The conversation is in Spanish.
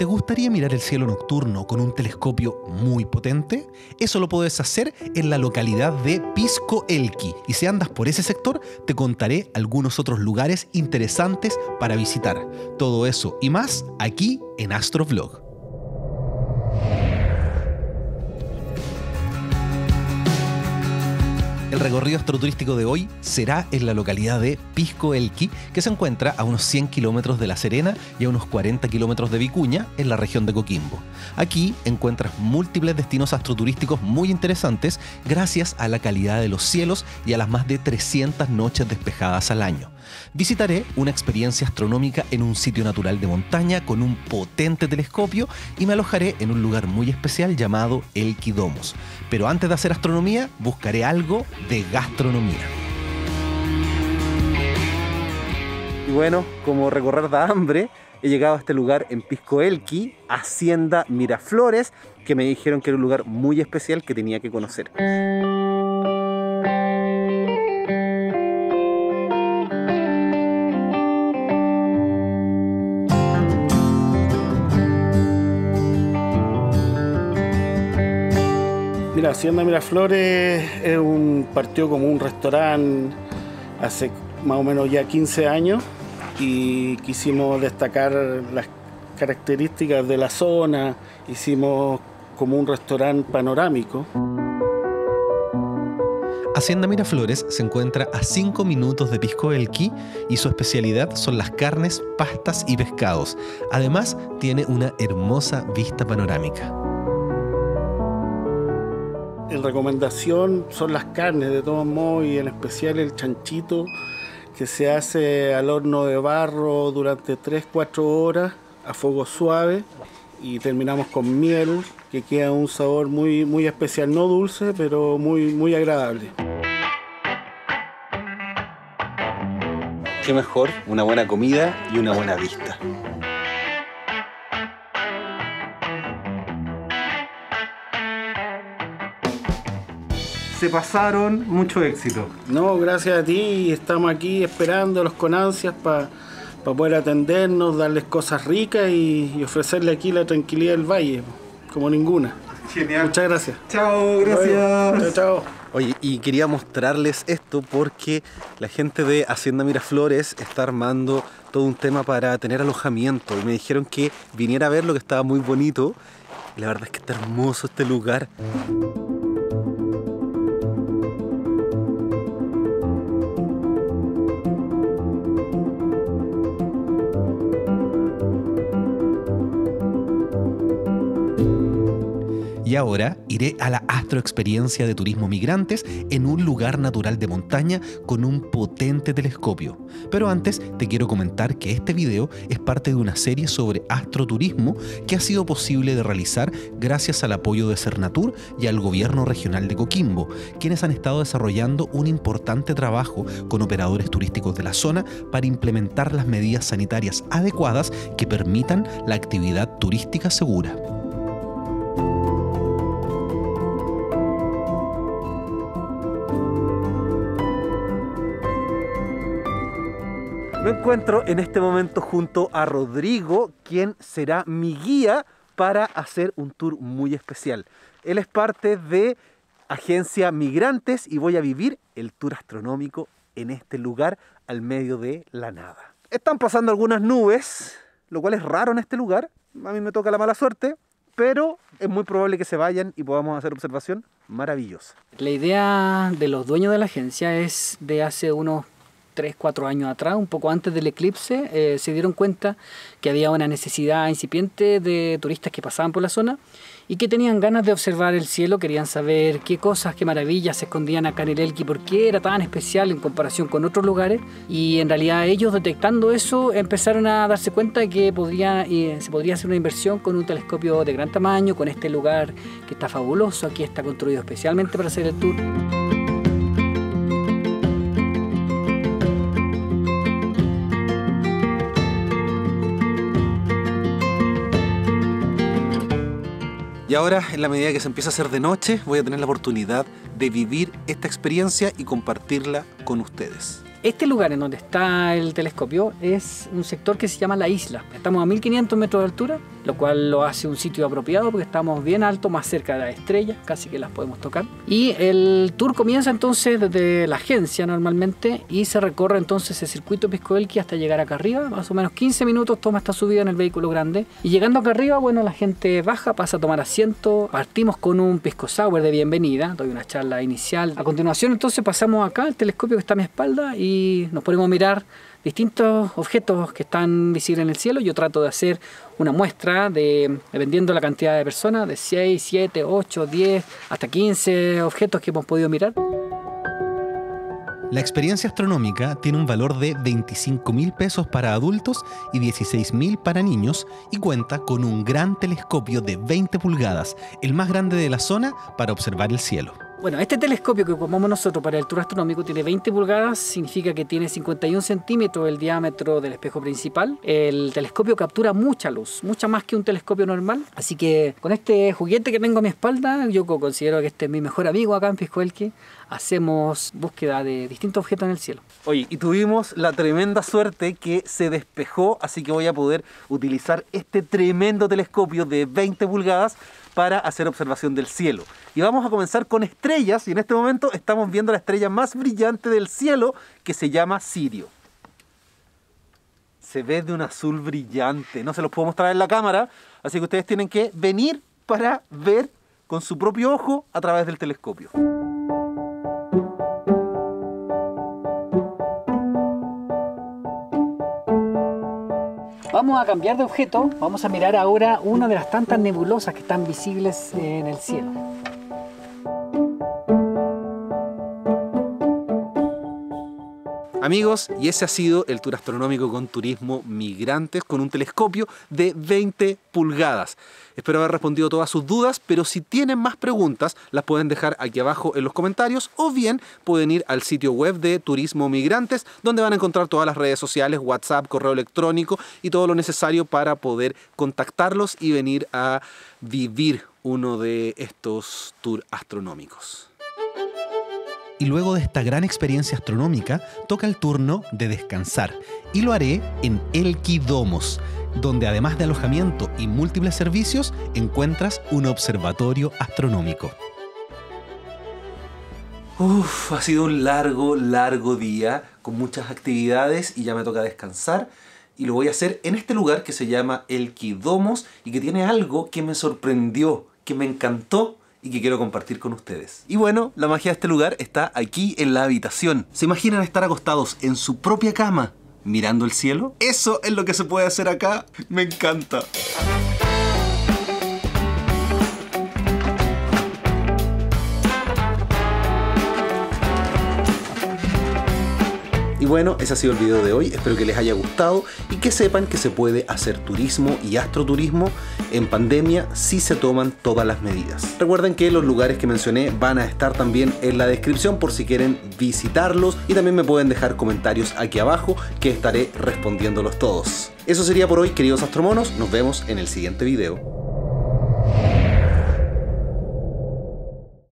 ¿Te gustaría mirar el cielo nocturno con un telescopio muy potente? Eso lo puedes hacer en la localidad de Pisco Elqui. Y si andas por ese sector, te contaré algunos otros lugares interesantes para visitar. Todo eso y más aquí en Astrovlog. El recorrido astroturístico de hoy será en la localidad de Pisco Elqui, que se encuentra a unos 100 kilómetros de La Serena y a unos 40 kilómetros de Vicuña, en la región de Coquimbo. Aquí encuentras múltiples destinos astroturísticos muy interesantes gracias a la calidad de los cielos y a las más de 300 noches despejadas al año. Visitaré una experiencia astronómica en un sitio natural de montaña con un potente telescopio y me alojaré en un lugar muy especial llamado El Quidomos. Pero antes de hacer astronomía, buscaré algo de gastronomía. Y bueno, como recorrer da hambre, he llegado a este lugar en Pisco Elqui, Hacienda Miraflores, que me dijeron que era un lugar muy especial que tenía que conocer. Hacienda Miraflores es un partido como un restaurante hace más o menos ya 15 años y quisimos destacar las características de la zona, hicimos como un restaurante panorámico. Hacienda Miraflores se encuentra a 5 minutos de Pisco Elqui y su especialidad son las carnes, pastas y pescados. Además, tiene una hermosa vista panorámica. En recomendación son las carnes, de todos modos, y en especial el chanchito, que se hace al horno de barro durante 3-4 horas a fuego suave y terminamos con miel, que queda un sabor muy, muy especial, no dulce, pero muy, muy agradable. Qué mejor, una buena comida y una buena vista. Se pasaron, mucho éxito. No, gracias a ti, estamos aquí esperándolos con ansias para poder atendernos, darles cosas ricas y, y ofrecerle aquí la tranquilidad del valle, como ninguna. Genial. Muchas gracias. Chao, gracias. Chao, chao. Oye, y quería mostrarles esto porque la gente de Hacienda Miraflores está armando todo un tema para tener alojamiento. Y me dijeron que viniera a ver lo que estaba muy bonito. Y la verdad es que está hermoso este lugar. Y ahora iré a la astroexperiencia de turismo migrantes en un lugar natural de montaña con un potente telescopio. Pero antes te quiero comentar que este video es parte de una serie sobre astroturismo que ha sido posible de realizar gracias al apoyo de Cernatur y al gobierno regional de Coquimbo, quienes han estado desarrollando un importante trabajo con operadores turísticos de la zona para implementar las medidas sanitarias adecuadas que permitan la actividad turística segura. Me encuentro en este momento junto a Rodrigo, quien será mi guía para hacer un tour muy especial. Él es parte de Agencia Migrantes y voy a vivir el tour astronómico en este lugar al medio de la nada. Están pasando algunas nubes, lo cual es raro en este lugar. A mí me toca la mala suerte, pero es muy probable que se vayan y podamos hacer observación maravillosa. La idea de los dueños de la agencia es de hace unos 3, 4 años atrás, un poco antes del eclipse, eh, se dieron cuenta que había una necesidad incipiente de turistas que pasaban por la zona y que tenían ganas de observar el cielo, querían saber qué cosas, qué maravillas se escondían acá en el Elqui, por qué era tan especial en comparación con otros lugares. Y en realidad ellos detectando eso empezaron a darse cuenta de que podía, eh, se podría hacer una inversión con un telescopio de gran tamaño, con este lugar que está fabuloso, aquí está construido especialmente para hacer el tour. Y ahora, en la medida que se empieza a hacer de noche, voy a tener la oportunidad de vivir esta experiencia y compartirla con ustedes. Este lugar en donde está el telescopio es un sector que se llama La Isla. Estamos a 1500 metros de altura lo cual lo hace un sitio apropiado porque estamos bien alto, más cerca de las estrellas, casi que las podemos tocar. Y el tour comienza entonces desde la agencia normalmente y se recorre entonces el circuito Pisco Elqui hasta llegar acá arriba, más o menos 15 minutos toma esta subida en el vehículo grande. Y llegando acá arriba, bueno, la gente baja, pasa a tomar asiento, partimos con un pisco sour de bienvenida, doy una charla inicial. A continuación entonces pasamos acá al telescopio que está a mi espalda y nos ponemos a mirar distintos objetos que están visibles en el cielo. Yo trato de hacer una muestra de, dependiendo de la cantidad de personas, de 6, 7, 8, 10, hasta 15 objetos que hemos podido mirar. La experiencia astronómica tiene un valor de 25 mil pesos para adultos y 16 mil para niños y cuenta con un gran telescopio de 20 pulgadas, el más grande de la zona, para observar el cielo. Bueno, este telescopio que ocupamos nosotros para el tour astronómico tiene 20 pulgadas, significa que tiene 51 centímetros el diámetro del espejo principal. El telescopio captura mucha luz, mucha más que un telescopio normal. Así que con este juguete que tengo a mi espalda, yo considero que este es mi mejor amigo acá en Piscoelque. Hacemos búsqueda de distintos objetos en el cielo. Oye, y tuvimos la tremenda suerte que se despejó, así que voy a poder utilizar este tremendo telescopio de 20 pulgadas para hacer observación del cielo. Y vamos a comenzar con estrellas y en este momento estamos viendo la estrella más brillante del cielo que se llama Sirio. Se ve de un azul brillante, no se los puedo mostrar en la cámara, así que ustedes tienen que venir para ver con su propio ojo a través del telescopio. Vamos a cambiar de objeto, vamos a mirar ahora una de las tantas nebulosas que están visibles en el cielo. Amigos, y ese ha sido el tour astronómico con turismo migrantes con un telescopio de 20 pulgadas. Espero haber respondido todas sus dudas, pero si tienen más preguntas las pueden dejar aquí abajo en los comentarios o bien pueden ir al sitio web de Turismo Migrantes donde van a encontrar todas las redes sociales, WhatsApp, correo electrónico y todo lo necesario para poder contactarlos y venir a vivir uno de estos tours astronómicos. Y luego de esta gran experiencia astronómica, toca el turno de descansar. Y lo haré en Elquidomos, donde además de alojamiento y múltiples servicios, encuentras un observatorio astronómico. Uf, ha sido un largo, largo día con muchas actividades y ya me toca descansar. Y lo voy a hacer en este lugar que se llama Elquidomos y que tiene algo que me sorprendió, que me encantó y que quiero compartir con ustedes. Y bueno, la magia de este lugar está aquí en la habitación. ¿Se imaginan estar acostados en su propia cama mirando el cielo? Eso es lo que se puede hacer acá. Me encanta. Bueno, ese ha sido el video de hoy. Espero que les haya gustado y que sepan que se puede hacer turismo y astroturismo en pandemia si se toman todas las medidas. Recuerden que los lugares que mencioné van a estar también en la descripción por si quieren visitarlos y también me pueden dejar comentarios aquí abajo que estaré respondiéndolos todos. Eso sería por hoy, queridos astromonos. Nos vemos en el siguiente video.